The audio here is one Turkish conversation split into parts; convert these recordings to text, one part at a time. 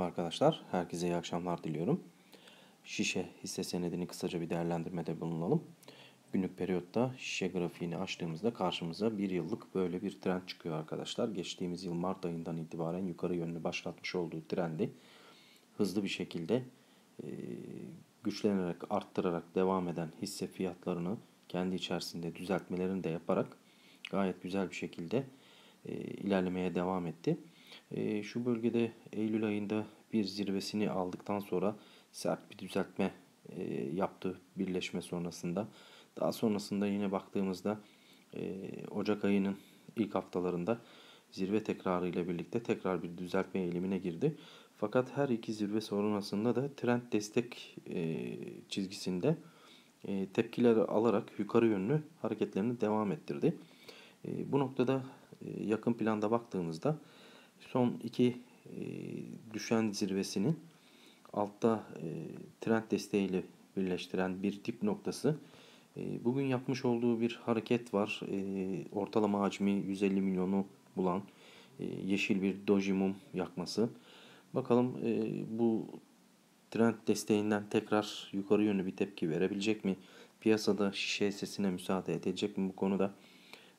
Arkadaşlar herkese iyi akşamlar diliyorum. Şişe hisse senedini kısaca bir değerlendirmede bulunalım. Günlük periyotta şişe grafiğini açtığımızda karşımıza bir yıllık böyle bir trend çıkıyor arkadaşlar. Geçtiğimiz yıl Mart ayından itibaren yukarı yönlü başlatmış olduğu trendi hızlı bir şekilde e, güçlenerek, arttırarak devam eden hisse fiyatlarını kendi içerisinde düzeltmelerini de yaparak gayet güzel bir şekilde e, ilerlemeye devam etti. E, şu bölgede Eylül ayında bir zirvesini aldıktan sonra sert bir düzeltme e, yaptı birleşme sonrasında. Daha sonrasında yine baktığımızda e, Ocak ayının ilk haftalarında zirve tekrarı ile birlikte tekrar bir düzeltme eğilimine girdi. Fakat her iki zirve sonrasında da trend destek e, çizgisinde tepkiler alarak yukarı yönlü hareketlerini devam ettirdi. Bu noktada yakın planda baktığımızda son iki e, düşen zirvesinin altta e, trend desteğiyle birleştiren bir dip noktası. E, bugün yapmış olduğu bir hareket var. E, ortalama hacmi 150 milyonu bulan e, yeşil bir doji mum yakması. Bakalım e, bu trend desteğinden tekrar yukarı yönlü bir tepki verebilecek mi? Piyasada şişe sesine müsaade edecek mi bu konuda?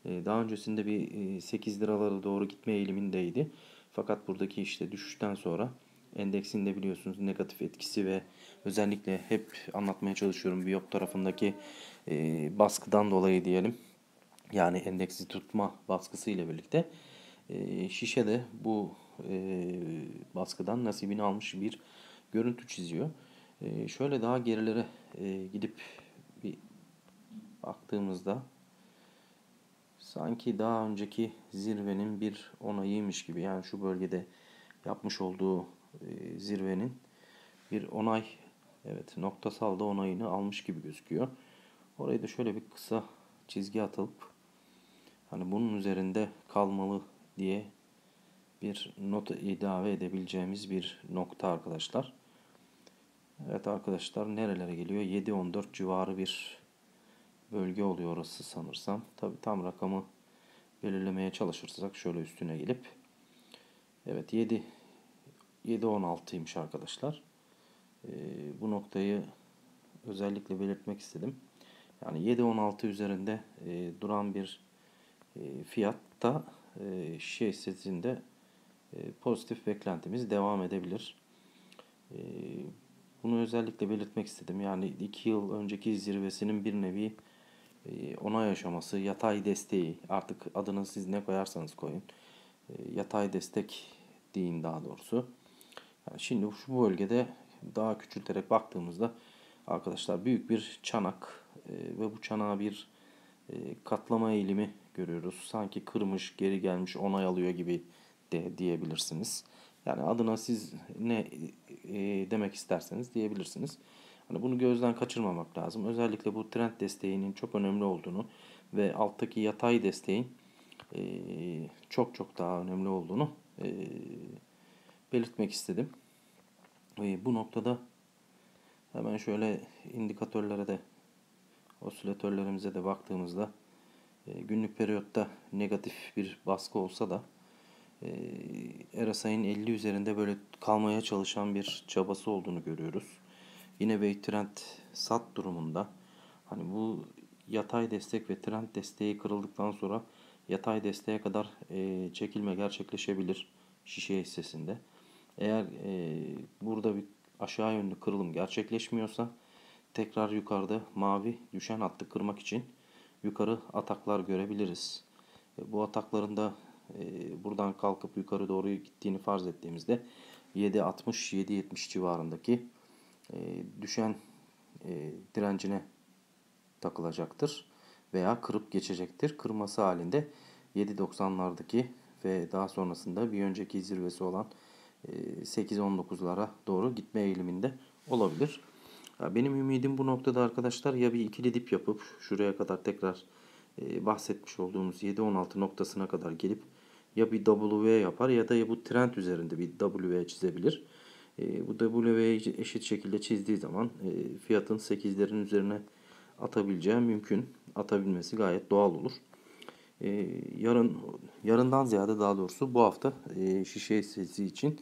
E, daha öncesinde bir e, 8 liralara doğru gitme eğilimindeydi. Fakat buradaki işte düşüşten sonra endeksin de biliyorsunuz negatif etkisi ve özellikle hep anlatmaya çalışıyorum Biyop tarafındaki e, baskıdan dolayı diyelim. Yani endeksi tutma baskısı ile birlikte e, şişe de bu e, baskıdan nasibini almış bir görüntü çiziyor. E, şöyle daha gerilere e, gidip bir baktığımızda sanki daha önceki zirvenin bir onayıymış gibi yani şu bölgede yapmış olduğu e, zirvenin bir onay evet noktasal da onayını almış gibi gözüküyor. Orayı da şöyle bir kısa çizgi atılıp hani bunun üzerinde kalmalı diye bir not ilave edebileceğimiz bir nokta arkadaşlar. Evet arkadaşlar nerelere geliyor? 7-14 civarı bir bölge oluyor orası sanırsam. Tabi tam rakamı belirlemeye çalışırsak şöyle üstüne gelip evet 7 7-16'ymış arkadaşlar. Ee, bu noktayı özellikle belirtmek istedim. Yani 7-16 üzerinde e, duran bir e, fiyatta e, şişe hissesinde e, pozitif beklentimiz devam edebilir. E, bunu özellikle belirtmek istedim. Yani 2 yıl önceki zirvesinin bir nevi onay aşaması, yatay desteği artık adını siz ne koyarsanız koyun. E, yatay destek deyin daha doğrusu. Yani şimdi şu bölgede daha küçülterek baktığımızda arkadaşlar büyük bir çanak e, ve bu çanağa bir e, katlama eğilimi görüyoruz. Sanki kırmış, geri gelmiş, onay alıyor gibi de diyebilirsiniz. Yani adına siz ne demek isterseniz diyebilirsiniz. Hani bunu gözden kaçırmamak lazım. Özellikle bu trend desteğinin çok önemli olduğunu ve alttaki yatay desteğin e, çok çok daha önemli olduğunu e, belirtmek istedim. E, bu noktada hemen şöyle indikatörlere de osilatörlerimize de baktığımızda e, günlük periyotta negatif bir baskı olsa da e, RSI'nin 50 üzerinde böyle kalmaya çalışan bir çabası olduğunu görüyoruz. Yine bir trend sat durumunda hani bu yatay destek ve trend desteği kırıldıktan sonra yatay desteğe kadar e, çekilme gerçekleşebilir şişe hissesinde. Eğer e, burada bir aşağı yönlü kırılım gerçekleşmiyorsa tekrar yukarıda mavi düşen hattı kırmak için yukarı ataklar görebiliriz. E, bu atakların da e, buradan kalkıp yukarı doğru gittiğini farz ettiğimizde 7.60-7.70 civarındaki e, düşen e, direncine takılacaktır veya kırıp geçecektir. Kırması halinde 7.90'lardaki ve daha sonrasında bir önceki zirvesi olan 8-19'lara doğru gitme eğiliminde olabilir. Benim ümidim bu noktada arkadaşlar ya bir ikili dip yapıp şuraya kadar tekrar bahsetmiş olduğumuz 7-16 noktasına kadar gelip ya bir W yapar ya da ya bu trend üzerinde bir W çizebilir. Bu W eşit şekilde çizdiği zaman fiyatın 8'lerin üzerine atabileceği mümkün. Atabilmesi gayet doğal olur. yarın yarından ziyade daha doğrusu bu hafta şişe hissesi için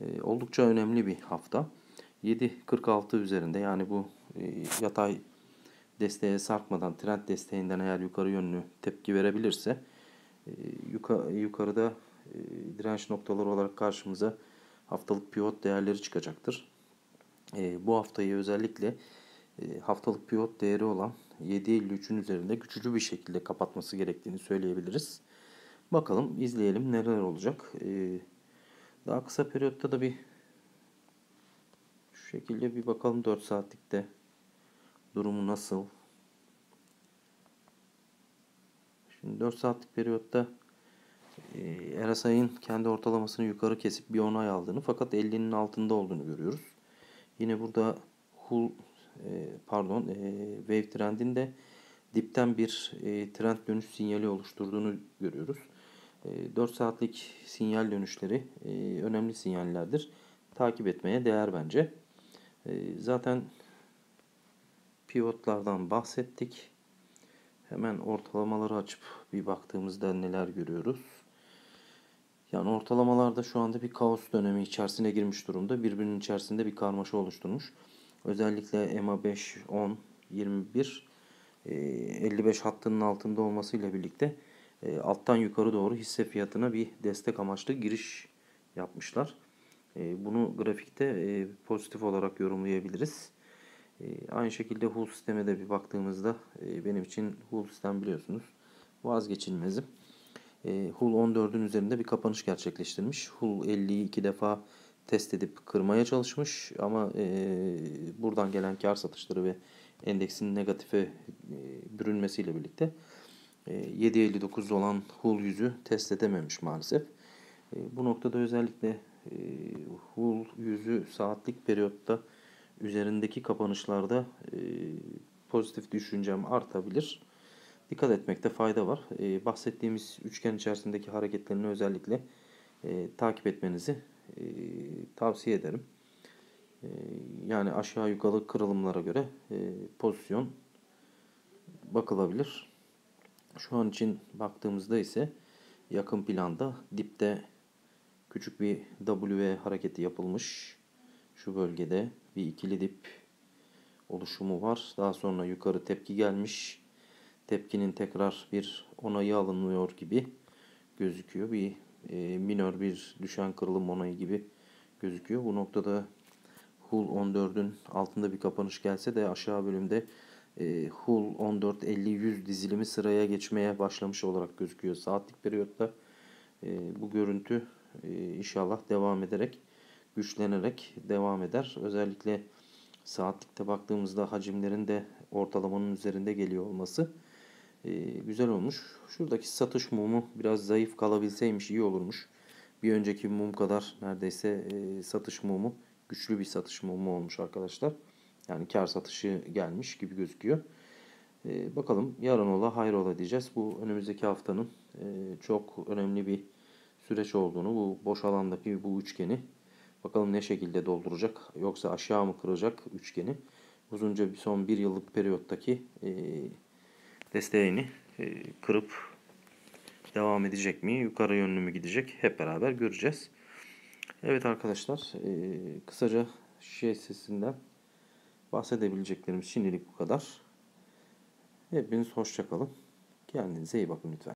E, oldukça önemli bir hafta. 7.46 üzerinde yani bu e, yatay desteğe sarkmadan trend desteğinden eğer yukarı yönlü tepki verebilirse e, yuka, yukarıda e, direnç noktaları olarak karşımıza haftalık pivot değerleri çıkacaktır. E, bu haftayı özellikle e, haftalık pivot değeri olan 7.53'ün üzerinde güçlü bir şekilde kapatması gerektiğini söyleyebiliriz. Bakalım izleyelim neler olacak. E, daha kısa periyotta da bir şu şekilde bir bakalım 4 saatlikte durumu nasıl. Şimdi 4 saatlik periyotta RSI'nin kendi ortalamasını yukarı kesip bir onay aldığını fakat 50'nin altında olduğunu görüyoruz. Yine burada Hull e, pardon e, Wave trendin de dipten bir e, trend dönüş sinyali oluşturduğunu görüyoruz. 4 saatlik sinyal dönüşleri önemli sinyallerdir. Takip etmeye değer bence. Zaten pivotlardan bahsettik. Hemen ortalamaları açıp bir baktığımızda neler görüyoruz. Yani ortalamalarda şu anda bir kaos dönemi içerisine girmiş durumda. Birbirinin içerisinde bir karmaşa oluşturmuş. Özellikle EMA 5, 10, 21, 55 hattının altında olmasıyla birlikte e, alttan yukarı doğru hisse fiyatına bir destek amaçlı giriş yapmışlar. E, bunu grafikte e, pozitif olarak yorumlayabiliriz. Aynı şekilde Hull sisteme de bir baktığımızda benim için Hull sistem biliyorsunuz vazgeçilmezim. Hull 14'ün üzerinde bir kapanış gerçekleştirmiş. Hull 50'yi iki defa test edip kırmaya çalışmış ama buradan gelen kar satışları ve endeksin negatife bürünmesiyle birlikte 7.59 e, olan Hull yüzü test edememiş maalesef. E, bu noktada özellikle e, Hull yüzü saatlik periyotta üzerindeki kapanışlarda pozitif düşüncem artabilir. Dikkat etmekte fayda var. Bahsettiğimiz üçgen içerisindeki hareketlerini özellikle takip etmenizi tavsiye ederim. Yani aşağı yukarı kırılımlara göre pozisyon bakılabilir. Şu an için baktığımızda ise yakın planda dipte küçük bir W hareketi yapılmış. Şu bölgede bir ikili dip oluşumu var. Daha sonra yukarı tepki gelmiş. Tepkinin tekrar bir onayı alınıyor gibi gözüküyor. Bir e, minör bir düşen kırılım onayı gibi gözüküyor. Bu noktada Hull 14'ün altında bir kapanış gelse de aşağı bölümde e, Hull 14-50-100 dizilimi sıraya geçmeye başlamış olarak gözüküyor saatlik periyotta. E, bu görüntü e, inşallah devam ederek, güçlenerek devam eder. Özellikle saatlikte baktığımızda hacimlerin de ortalamanın üzerinde geliyor olması e, güzel olmuş. Şuradaki satış mumu biraz zayıf kalabilseymiş iyi olurmuş. Bir önceki mum kadar neredeyse e, satış mumu güçlü bir satış mumu olmuş arkadaşlar. Yani kar satışı gelmiş gibi gözüküyor. Ee, bakalım yarın ola hayrola diyeceğiz. Bu önümüzdeki haftanın e, çok önemli bir süreç olduğunu, bu boş alandaki bu üçgeni bakalım ne şekilde dolduracak yoksa aşağı mı kıracak üçgeni. Uzunca bir son bir yıllık periyottaki e, desteğini e, kırıp devam edecek mi, yukarı yönlü mü gidecek hep beraber göreceğiz. Evet arkadaşlar e, kısaca şey sesinden bahsedebileceklerimiz şimdilik bu kadar. Hepiniz hoşçakalın. Kendinize iyi bakın lütfen.